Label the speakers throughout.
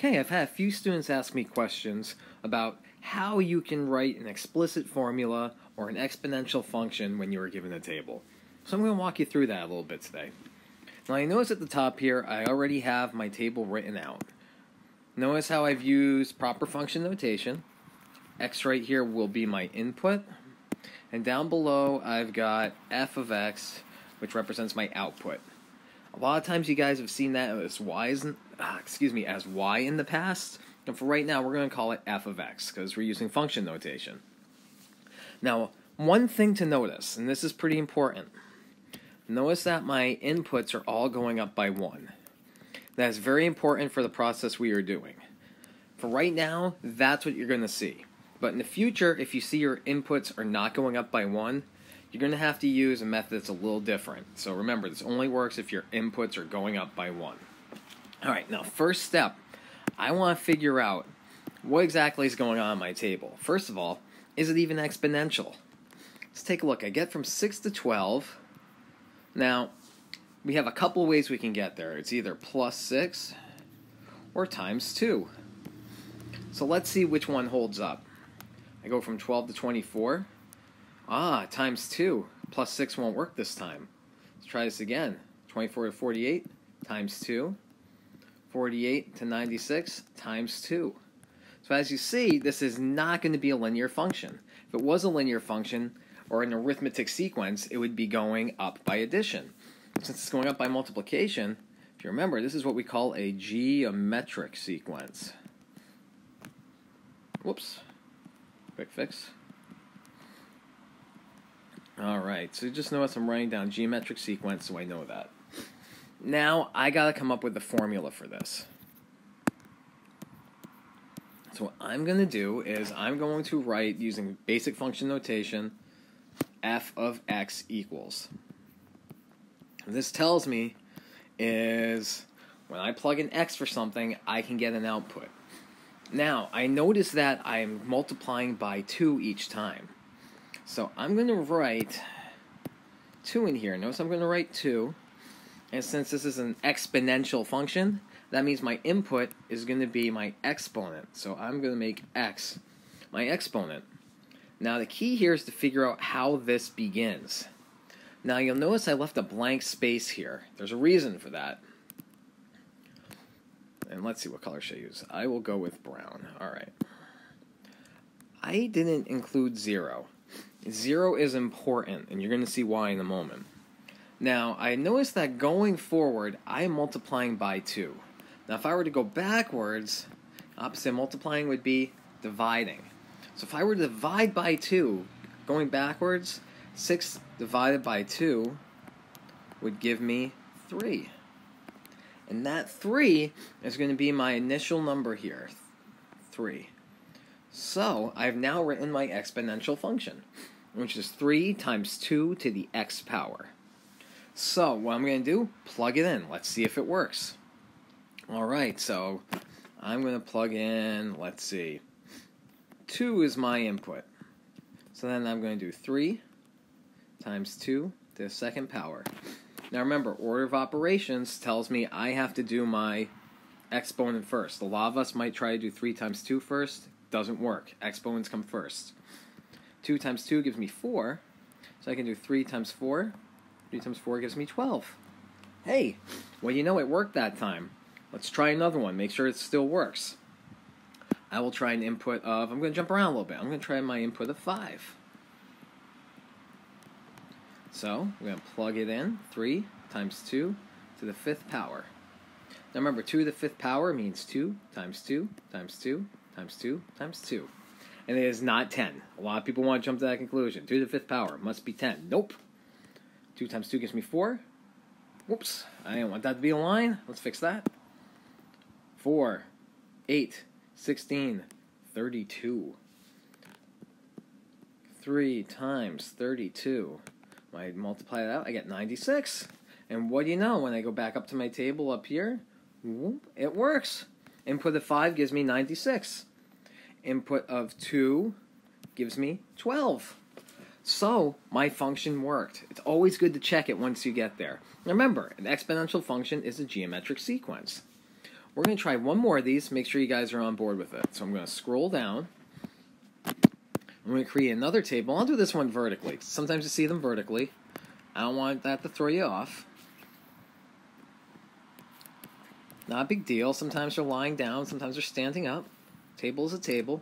Speaker 1: Okay, I've had a few students ask me questions about how you can write an explicit formula or an exponential function when you are given a table. So I'm going to walk you through that a little bit today. Now you notice at the top here, I already have my table written out. Notice how I've used proper function notation. X right here will be my input. And down below, I've got f of x, which represents my output. A lot of times you guys have seen that as y, uh, excuse me, as y in the past. And for right now, we're going to call it f of x because we're using function notation. Now, one thing to notice, and this is pretty important. Notice that my inputs are all going up by 1. That is very important for the process we are doing. For right now, that's what you're going to see. But in the future, if you see your inputs are not going up by 1, you're going to have to use a method that's a little different. So remember, this only works if your inputs are going up by 1. All right, now first step, I want to figure out what exactly is going on in my table. First of all, is it even exponential? Let's take a look. I get from 6 to 12 now, we have a couple ways we can get there. It's either plus 6 or times 2. So let's see which one holds up. I go from 12 to 24. Ah, times 2. Plus 6 won't work this time. Let's try this again. 24 to 48 times 2. 48 to 96 times 2. So as you see, this is not going to be a linear function. If it was a linear function, or an arithmetic sequence, it would be going up by addition. Since it's going up by multiplication, if you remember, this is what we call a geometric sequence. Whoops. Quick fix. Alright, so just notice I'm writing down geometric sequence so I know that. Now, I gotta come up with the formula for this. So what I'm to do is I'm going to write using basic function notation f of x equals. this tells me is when I plug in x for something, I can get an output. Now, I notice that I'm multiplying by 2 each time. So I'm going to write 2 in here. Notice I'm going to write 2. And since this is an exponential function, that means my input is going to be my exponent. So I'm going to make x my exponent. Now the key here is to figure out how this begins. Now you'll notice I left a blank space here. There's a reason for that. And let's see what color should I use. I will go with brown. Alright. I didn't include zero. Zero is important, and you're going to see why in a moment. Now, I noticed that going forward, I am multiplying by 2. Now, if I were to go backwards, opposite multiplying would be dividing. So if I were to divide by 2, going backwards, 6 divided by 2 would give me 3. And that 3 is going to be my initial number here, 3. So I've now written my exponential function, which is 3 times 2 to the x power. So what I'm going to do, plug it in. Let's see if it works. All right, so I'm going to plug in, let's see, 2 is my input. So then I'm going to do 3 times 2 to the second power. Now remember, order of operations tells me I have to do my exponent first. A lot of us might try to do 3 times 2 first. Doesn't work. Exponents come first. 2 times 2 gives me 4. So I can do 3 times 4. 3 times 4 gives me 12. Hey, well, you know it worked that time. Let's try another one. Make sure it still works. I will try an input of, I'm going to jump around a little bit. I'm going to try my input of 5. So, we're going to plug it in, 3 times 2 to the fifth power. Now remember, 2 to the fifth power means 2 times 2 times 2 times 2 times 2. And it is not 10. A lot of people want to jump to that conclusion. 2 to the fifth power must be 10. Nope. 2 times 2 gives me 4. Whoops. I didn't want that to be a line. Let's fix that. 4, 8, 16, 32. 3 times 32. When I multiply that out, I get 96. And what do you know? When I go back up to my table up here, it works. Input of 5 gives me 96. Input of 2 gives me 12. So, my function worked. It's always good to check it once you get there. Remember, an exponential function is a geometric sequence. we're going to try one more of these. Make sure you guys are on board with it. So I'm going to scroll down. I'm going to create another table. I'll do this one vertically. Sometimes you see them vertically. I don't want that to throw you off. Not a big deal. Sometimes they're lying down, sometimes they're standing up. Table is a table.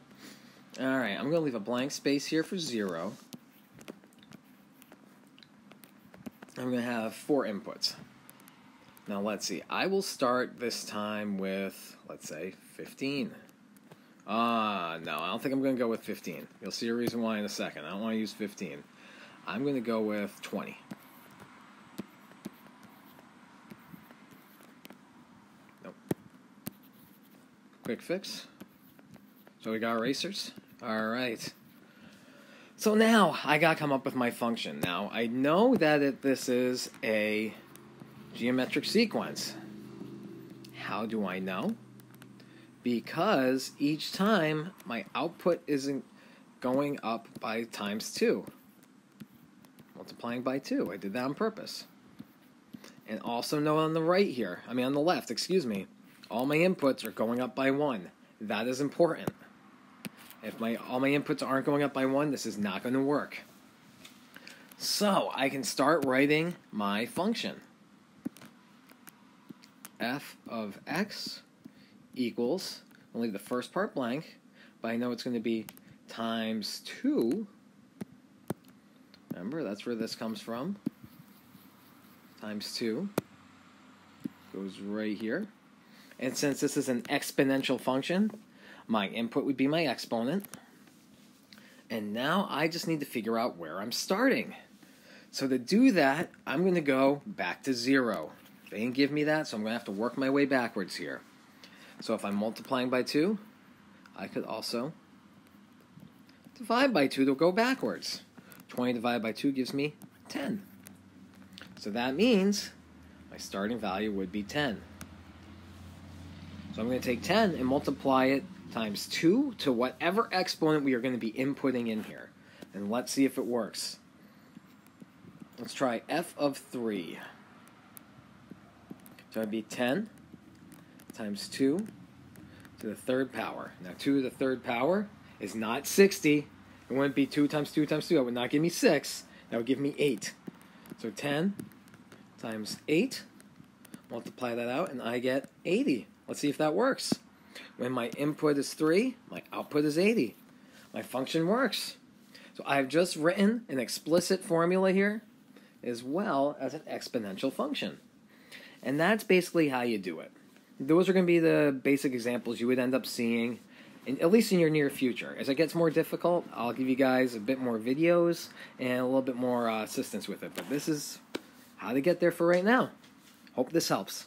Speaker 1: Alright, I'm going to leave a blank space here for zero. I'm going to have four inputs. Now let's see. I will start this time with, let's say, 15. Ah, uh, no, I don't think I'm going to go with 15. You'll see a reason why in a second. I don't want to use 15. I'm going to go with 20. Nope. Quick fix. So we got erasers. All right. So now I got to come up with my function. Now I know that it, this is a geometric sequence. How do I know? Because each time my output isn't going up by times 2. Multiplying by 2. I did that on purpose. And also note on the right here, I mean on the left, excuse me, all my inputs are going up by 1. That is important. If my all my inputs aren't going up by 1, this is not going to work. So I can start writing my function f of x equals, I'll leave the first part blank, but I know it's going to be times 2. Remember, that's where this comes from. Times 2 goes right here. And since this is an exponential function, my input would be my exponent. And now I just need to figure out where I'm starting. So to do that, I'm going to go back to 0. They didn't give me that, so I'm going to have to work my way backwards here. So if I'm multiplying by 2, I could also divide by 2 to go backwards. 20 divided by 2 gives me 10. So that means my starting value would be 10. So I'm going to take 10 and multiply it times 2 to whatever exponent we are going to be inputting in here. And let's see if it works. Let's try f of 3. So it'd be 10 times 2 to the third power. Now 2 to the third power is not 60. It wouldn't be 2 times 2 times 2. That would not give me 6. That would give me 8. So 10 times 8. Multiply that out and I get 80. Let's see if that works. When my input is 3, my output is 80. My function works. So I've just written an explicit formula here as well as an exponential function. And that's basically how you do it. Those are going to be the basic examples you would end up seeing, in, at least in your near future. As it gets more difficult, I'll give you guys a bit more videos and a little bit more uh, assistance with it. But this is how to get there for right now. Hope this helps.